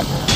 Come on.